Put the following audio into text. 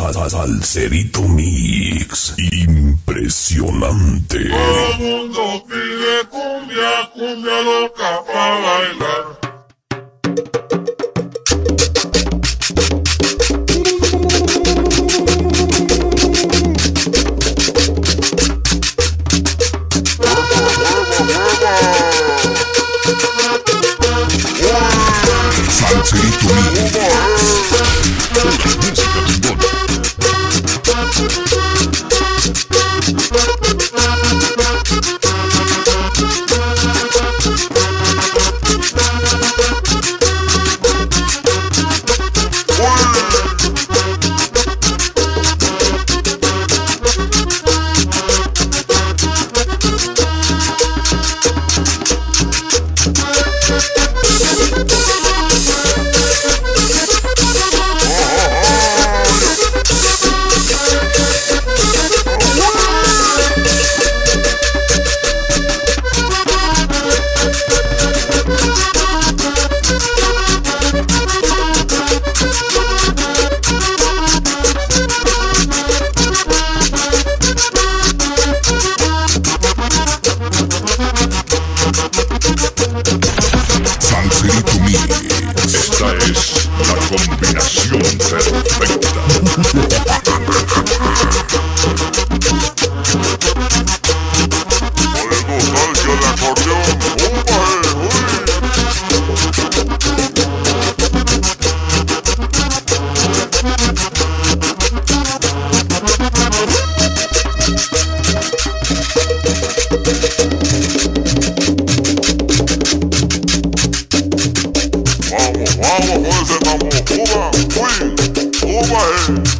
Sal, sal, salserito mix. Impresionante. Todo el mundo pide cumbia, cumbia loca para bailar. Esta es la combinación perfecta. overhead.